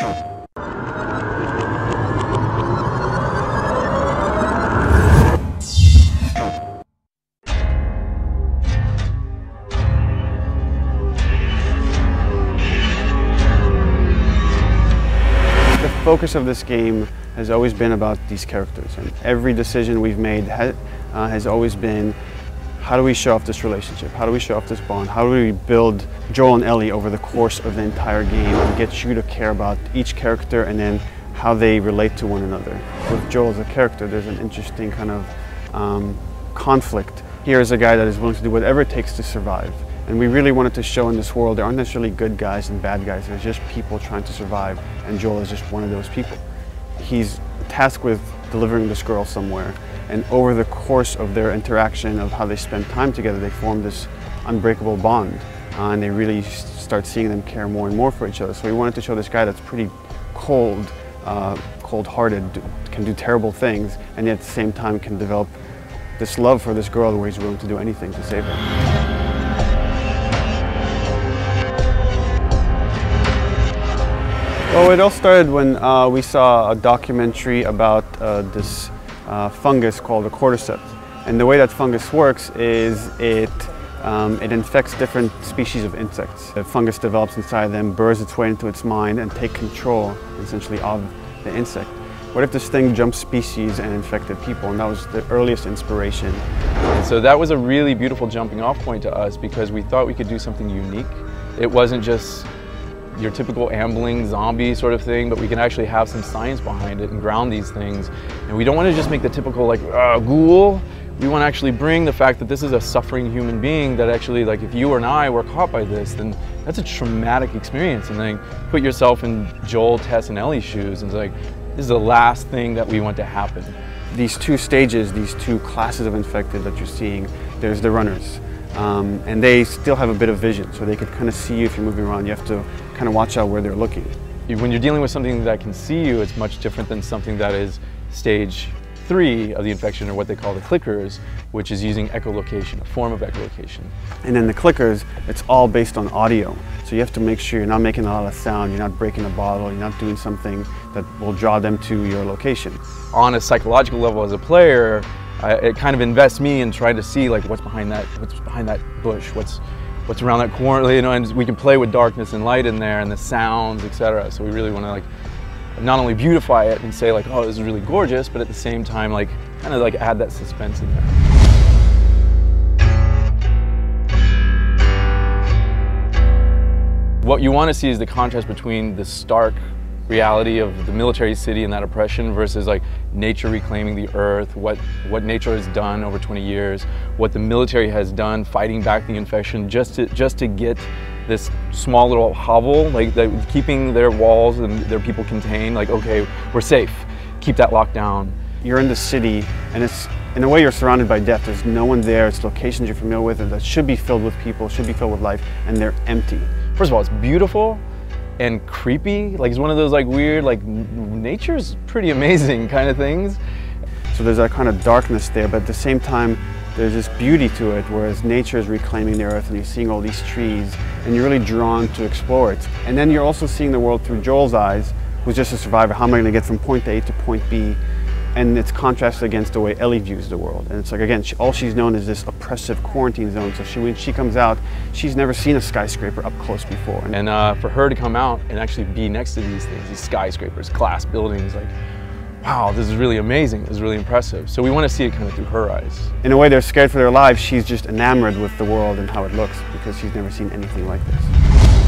The focus of this game has always been about these characters, and every decision we've made ha uh, has always been how do we show off this relationship? How do we show off this bond? How do we build Joel and Ellie over the course of the entire game and get you to care about each character and then how they relate to one another? With Joel as a character, there's an interesting kind of um, conflict. Here is a guy that is willing to do whatever it takes to survive. And we really wanted to show in this world there aren't necessarily good guys and bad guys. There's just people trying to survive, and Joel is just one of those people. He's tasked with delivering this girl somewhere, and over the course of their interaction, of how they spend time together, they form this unbreakable bond, uh, and they really start seeing them care more and more for each other. So we wanted to show this guy that's pretty cold, uh, cold-hearted, can do terrible things, and yet at the same time can develop this love for this girl where he's willing to do anything to save her. Well, it all started when uh, we saw a documentary about uh, this uh, fungus called the cordyceps. And the way that fungus works is it, um, it infects different species of insects. The fungus develops inside them, burrows its way into its mind, and take control, essentially, of the insect. What if this thing jumped species and infected people? And that was the earliest inspiration. So that was a really beautiful jumping off point to us because we thought we could do something unique. It wasn't just your typical ambling zombie sort of thing, but we can actually have some science behind it and ground these things. And we don't want to just make the typical like uh, ghoul. We want to actually bring the fact that this is a suffering human being that actually like if you and I were caught by this, then that's a traumatic experience. And then put yourself in Joel, Tess, and Ellie's shoes and it's like, this is the last thing that we want to happen. These two stages, these two classes of infected that you're seeing, there's the runners. Um, and they still have a bit of vision, so they could kind of see you if you're moving around. You have to kind of watch out where they're looking. When you're dealing with something that can see you, it's much different than something that is stage three of the infection, or what they call the clickers, which is using echolocation, a form of echolocation. And then the clickers, it's all based on audio. So you have to make sure you're not making a lot of sound, you're not breaking a bottle, you're not doing something that will draw them to your location. On a psychological level as a player, I, it kind of invests me in trying to see like what's behind that, what's behind that bush, what's what's around that corner, you know, and we can play with darkness and light in there and the sounds, etc. So we really want to like not only beautify it and say like, oh, this is really gorgeous, but at the same time like kind of like add that suspense in there. What you want to see is the contrast between the stark reality of the military city and that oppression versus like nature reclaiming the earth, what, what nature has done over 20 years, what the military has done fighting back the infection just to, just to get this small little hovel, like the, keeping their walls and their people contained, like, okay, we're safe, keep that locked down. You're in the city and it's, in a way you're surrounded by death. There's no one there, it's locations you're familiar with and that should be filled with people, should be filled with life, and they're empty. First of all, it's beautiful, and creepy. Like it's one of those like weird, like nature's pretty amazing kind of things. So there's that kind of darkness there, but at the same time, there's this beauty to it, whereas nature is reclaiming the earth and you're seeing all these trees and you're really drawn to explore it. And then you're also seeing the world through Joel's eyes, who's just a survivor. How am I going to get from point A to point B? And it's contrasted against the way Ellie views the world. And it's like, again, she, all she's known is this oppressive quarantine zone. So she, when she comes out, she's never seen a skyscraper up close before. And uh, for her to come out and actually be next to these things, these skyscrapers, glass buildings, like, wow, this is really amazing. This is really impressive. So we want to see it kind of through her eyes. In a way, they're scared for their lives. She's just enamored with the world and how it looks because she's never seen anything like this.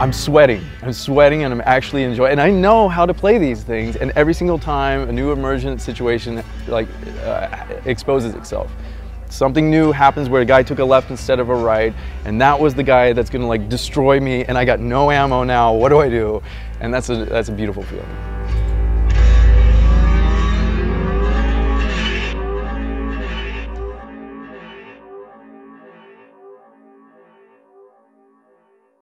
I'm sweating. I'm sweating and I'm actually enjoying and I know how to play these things and every single time a new emergent situation like uh, exposes itself. Something new happens where a guy took a left instead of a right and that was the guy that's gonna like destroy me and I got no ammo now. What do I do? And that's a, that's a beautiful feeling.